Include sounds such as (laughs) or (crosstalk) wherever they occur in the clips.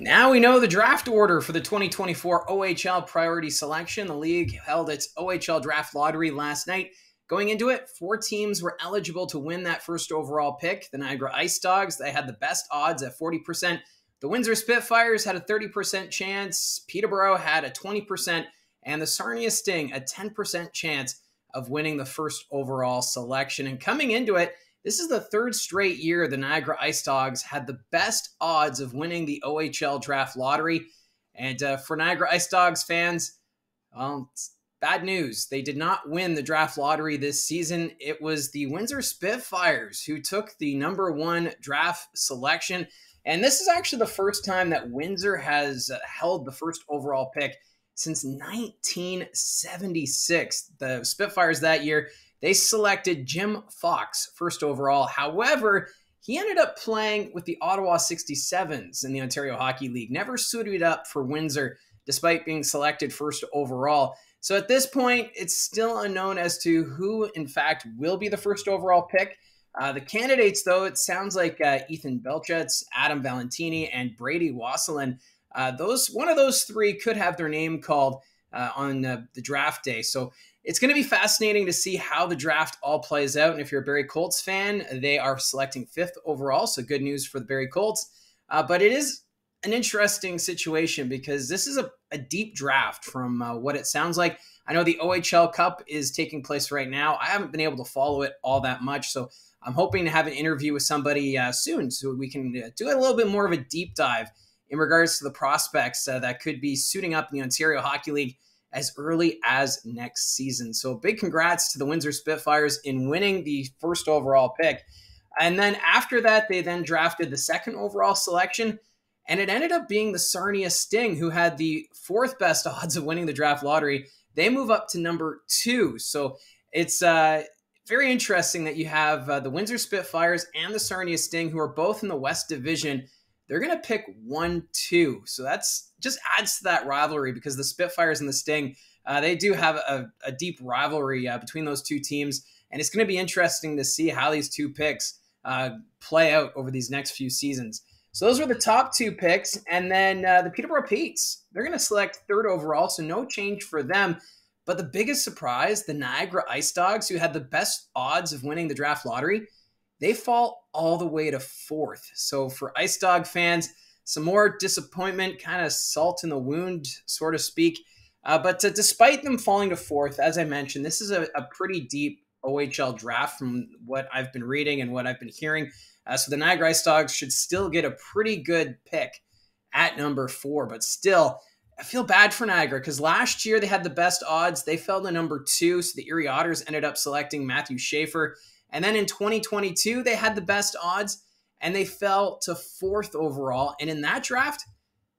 Now we know the draft order for the 2024 OHL priority selection. The league held its OHL draft lottery last night. Going into it, four teams were eligible to win that first overall pick. The Niagara Ice Dogs, they had the best odds at 40%. The Windsor Spitfires had a 30% chance. Peterborough had a 20%, and the Sarnia Sting a 10% chance of winning the first overall selection. And coming into it, this is the third straight year the Niagara Ice Dogs had the best odds of winning the OHL draft lottery. And uh, for Niagara Ice Dogs fans, well, bad news. They did not win the draft lottery this season. It was the Windsor Spitfires who took the number one draft selection. And this is actually the first time that Windsor has uh, held the first overall pick since 1976. The Spitfires that year they selected Jim Fox first overall. However, he ended up playing with the Ottawa 67s in the Ontario Hockey League, never suited up for Windsor despite being selected first overall. So at this point, it's still unknown as to who, in fact, will be the first overall pick. Uh, the candidates, though, it sounds like uh, Ethan Belchetz, Adam Valentini, and Brady Wasselin. Uh, those one of those three could have their name called uh, on the draft day. So it's going to be fascinating to see how the draft all plays out. And if you're a Barrie Colts fan, they are selecting fifth overall. So good news for the Barrie Colts. Uh, but it is an interesting situation because this is a, a deep draft from uh, what it sounds like. I know the OHL Cup is taking place right now. I haven't been able to follow it all that much. So I'm hoping to have an interview with somebody uh, soon so we can uh, do a little bit more of a deep dive in regards to the prospects uh, that could be suiting up in the Ontario Hockey League as early as next season. So big congrats to the Windsor Spitfires in winning the first overall pick. And then after that, they then drafted the second overall selection. And it ended up being the Sarnia Sting, who had the fourth best (laughs) odds of winning the draft lottery. They move up to number two. So it's uh, very interesting that you have uh, the Windsor Spitfires and the Sarnia Sting, who are both in the West Division they're going to pick one, two. So that's just adds to that rivalry because the Spitfires and the Sting, uh, they do have a, a deep rivalry uh, between those two teams. And it's going to be interesting to see how these two picks uh, play out over these next few seasons. So those were the top two picks. And then uh, the Peterborough Petes, they're going to select third overall. So no change for them. But the biggest surprise, the Niagara Ice Dogs, who had the best odds of winning the draft lottery, they fall all the way to fourth. So for Ice Dog fans, some more disappointment, kind of salt in the wound, so to speak. Uh, but to, despite them falling to fourth, as I mentioned, this is a, a, pretty deep OHL draft from what I've been reading and what I've been hearing. Uh, so the Niagara Ice Dogs should still get a pretty good pick at number four, but still, I feel bad for Niagara because last year they had the best odds. They fell to number two, so the Erie Otters ended up selecting Matthew Schaefer. And then in 2022, they had the best odds and they fell to fourth overall. And in that draft,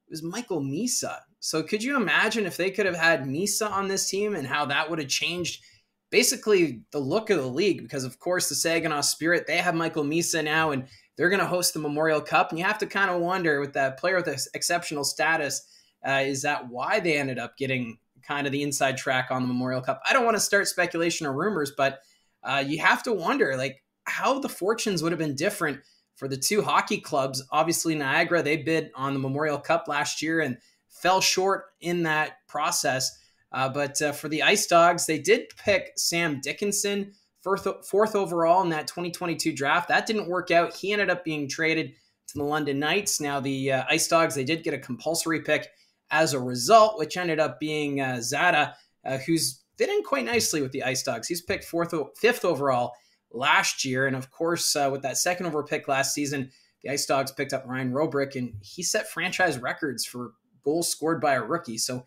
it was Michael Misa. So could you imagine if they could have had Misa on this team and how that would have changed basically the look of the league? Because of course the Saginaw Spirit, they have Michael Misa now and they're going to host the Memorial Cup. And you have to kind of wonder with that player with exceptional status, uh, is that why they ended up getting kind of the inside track on the Memorial Cup? I don't want to start speculation or rumors, but uh, you have to wonder like how the fortunes would have been different for the two hockey clubs. Obviously, Niagara they bid on the Memorial Cup last year and fell short in that process. Uh, but uh, for the Ice Dogs, they did pick Sam Dickinson fourth, fourth overall in that 2022 draft. That didn't work out. He ended up being traded to the London Knights. Now the uh, Ice Dogs they did get a compulsory pick as a result, which ended up being uh, Zada, uh, who's fit in quite nicely with the Ice Dogs. He's picked fourth, fifth overall last year, and of course, uh, with that second overall pick last season, the Ice Dogs picked up Ryan Roobroeck, and he set franchise records for goals scored by a rookie. So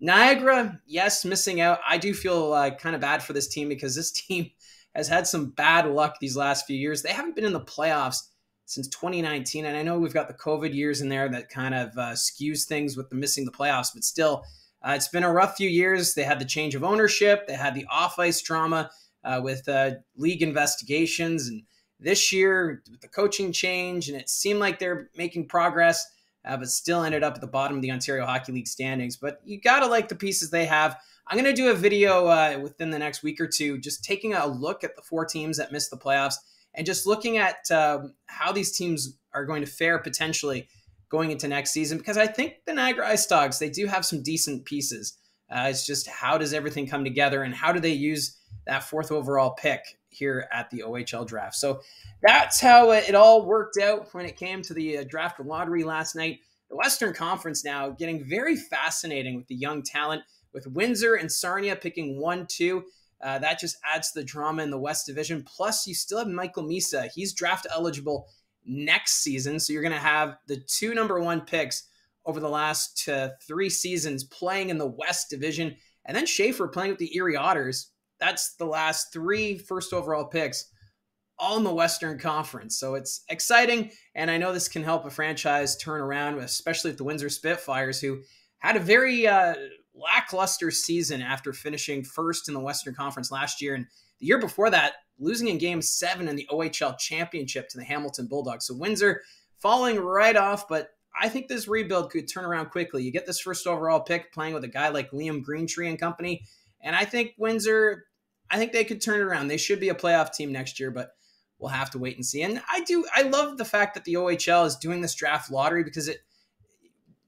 Niagara, yes, missing out. I do feel uh, kind of bad for this team because this (laughs) team has had some bad luck these last few years. They haven't been in the playoffs since 2019, and I know we've got the COVID years in there that kind of uh, skews things with the missing the playoffs, but still uh, it's been a rough few years. They had the change of ownership, they had the off ice drama uh, with uh, league investigations. And this year, with the coaching change, and it seemed like they're making progress, uh, but still ended up at the bottom of the Ontario Hockey League standings. But you got to like the pieces they have. I'm going to do a video uh, within the next week or two, just taking a look at the four teams that missed the playoffs and just looking at um, how these teams are going to fare potentially going into next season because I think the Niagara Ice Dogs, they do have some decent pieces. Uh, it's just how does everything come together and how do they use that fourth overall pick here at the OHL draft? So that's how it all worked out when it came to the uh, draft lottery last night. The Western Conference now getting very fascinating with the young talent, with Windsor and Sarnia picking one, two. Uh, that just adds to the drama in the West Division. Plus, you still have Michael Misa. He's draft eligible next season. So you're going to have the two number one picks over the last uh, three seasons playing in the West Division. And then Schaefer playing with the Erie Otters. That's the last three first overall picks all in the Western Conference. So it's exciting. And I know this can help a franchise turn around, especially with the Windsor Spitfires, who had a very uh, lackluster season after finishing first in the Western Conference last year. And the year before that, losing in game seven in the OHL championship to the Hamilton Bulldogs. So Windsor falling right off, but I think this rebuild could turn around quickly. You get this first overall pick playing with a guy like Liam Greentree and company. And I think Windsor, I think they could turn it around. They should be a playoff team next year, but we'll have to wait and see. And I do, I love the fact that the OHL is doing this draft lottery because it,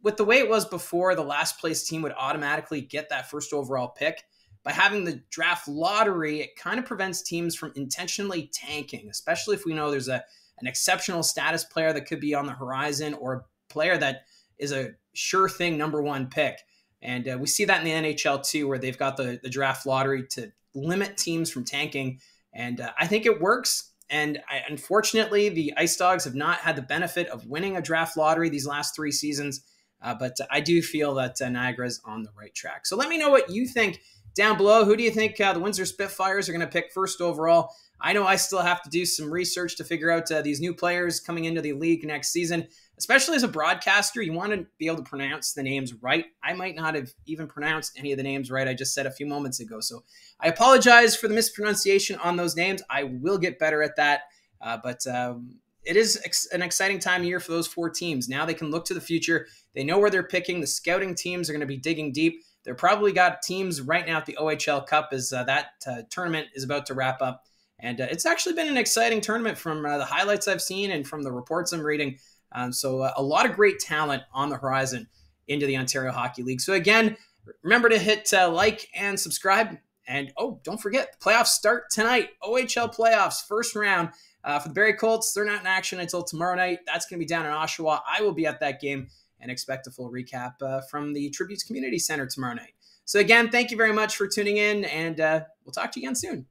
with the way it was before, the last place team would automatically get that first overall pick. By having the draft lottery, it kind of prevents teams from intentionally tanking, especially if we know there's a an exceptional status player that could be on the horizon or a player that is a sure thing number one pick. And uh, we see that in the NHL too, where they've got the, the draft lottery to limit teams from tanking. And uh, I think it works. And I, unfortunately, the Ice Dogs have not had the benefit of winning a draft lottery these last three seasons. Uh, but I do feel that uh, Niagara is on the right track. So let me know what you think down below. Who do you think uh, the Windsor Spitfires are going to pick first overall? I know I still have to do some research to figure out uh, these new players coming into the league next season. Especially as a broadcaster, you want to be able to pronounce the names right. I might not have even pronounced any of the names right I just said a few moments ago. So I apologize for the mispronunciation on those names. I will get better at that. Uh, but um, it is ex- an exciting time of year for those four teams. Now they can look to the future. They know where they're picking. The scouting teams are going to be digging deep. They're probably got teams right now at the OHL Cup as uh, that uh, tournament is about to wrap up. And uh, it's actually been an exciting tournament from uh, the highlights I've seen and from the reports I'm reading. Um, so uh, a lot of great talent on the horizon into the Ontario Hockey League. So again, remember to hit uh, like and subscribe. And oh, don't forget, the playoffs start tonight. OHL playoffs, first round. Uh, for the Barrie Colts, they're not in action until tomorrow night. That's going to be down in Oshawa. I will be at that game and expect a full recap uh, from the Tribute Communities Center tomorrow night. So, again, thank you very much for tuning in, and uh, we'll talk to you again soon.